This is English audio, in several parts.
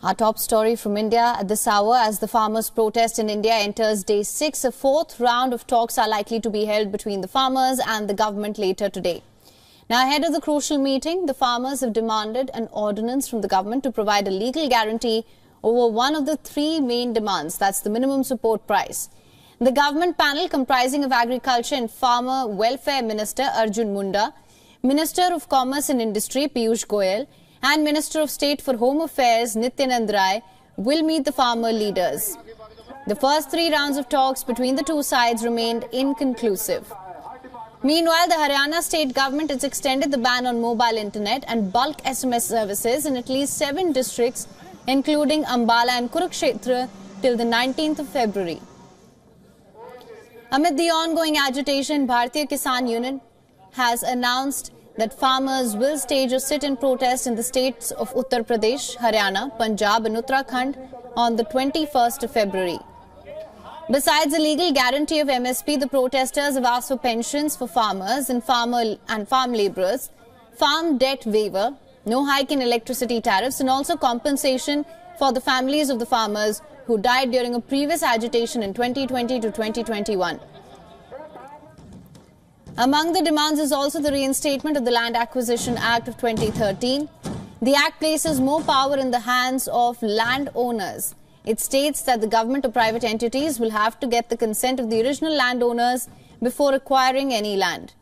Our top story from India at this hour as the farmers' protest in India enters day six. A fourth round of talks are likely to be held between the farmers and the government later today. Now, ahead of the crucial meeting, the farmers have demanded an ordinance from the government to provide a legal guarantee over one of the three main demands that's the minimum support price. The government panel, comprising of Agriculture and Farmer Welfare Minister Arjun Munda, Minister of Commerce and Industry Piyush Goyal, and Minister of State for Home Affairs Nityanand Rai will meet the farmer leaders. The first three rounds of talks between the two sides remained inconclusive. Meanwhile, the Haryana state government has extended the ban on mobile internet and bulk SMS services in at least seven districts, including Ambala and Kurukshetra, till the 19th of February. Amid the ongoing agitation, Bharatiya Kisan Union has announced that farmers will stage a sit-in protest in the states of Uttar Pradesh, Haryana, Punjab and Uttarakhand on the 21st of February. Besides the legal guarantee of MSP, the protesters have asked for pensions for farmers and farmer and farm labourers, farm debt waiver, no hike in electricity tariffs and also compensation for the families of the farmers who died during a previous agitation in 2020 to 2021. Among the demands is also the reinstatement of the Land Acquisition Act of 2013. The act places more power in the hands of landowners. It states that the government or private entities will have to get the consent of the original landowners before acquiring any land.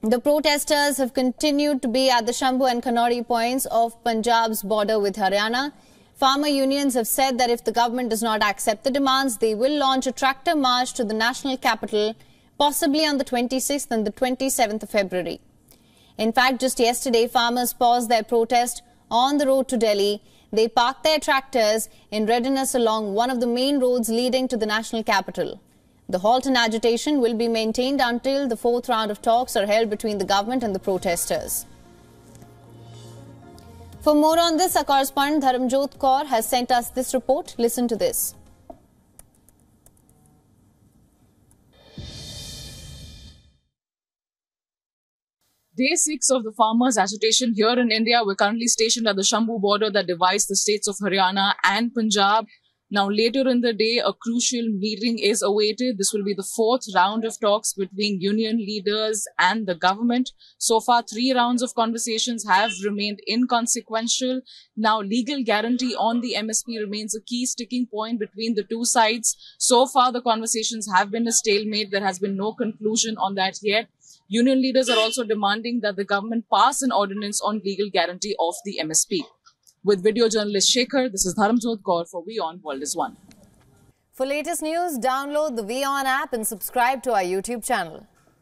The protesters have continued to be at the Shambhu and Khanauri points of Punjab's border with Haryana. Farmer unions have said that if the government does not accept the demands, they will launch a tractor march to the national capital, possibly on the 26th and the 27th of February. In fact, just yesterday, farmers paused their protest on the road to Delhi. They parked their tractors in readiness along one of the main roads leading to the national capital. The halt and agitation will be maintained until the fourth round of talks are held between the government and the protesters. For more on this, our correspondent Dharamjot Kaur has sent us this report. Listen to this. Day six of the farmers' agitation here in India. We're currently stationed at the Shambhu border that divides the states of Haryana and Punjab. Now, later in the day, a crucial meeting is awaited. This will be the fourth round of talks between union leaders and the government. So far, three rounds of conversations have remained inconsequential. Now, legal guarantee on the MSP remains a key sticking point between the two sides. So far, the conversations have been a stalemate. There has been no conclusion on that yet. Union leaders are also demanding that the government pass an ordinance on legal guarantee of the MSP. With video journalist Shekhar, this is Dharamjot Kaur for WION World is One. For latest news, download the WION app and subscribe to our YouTube channel.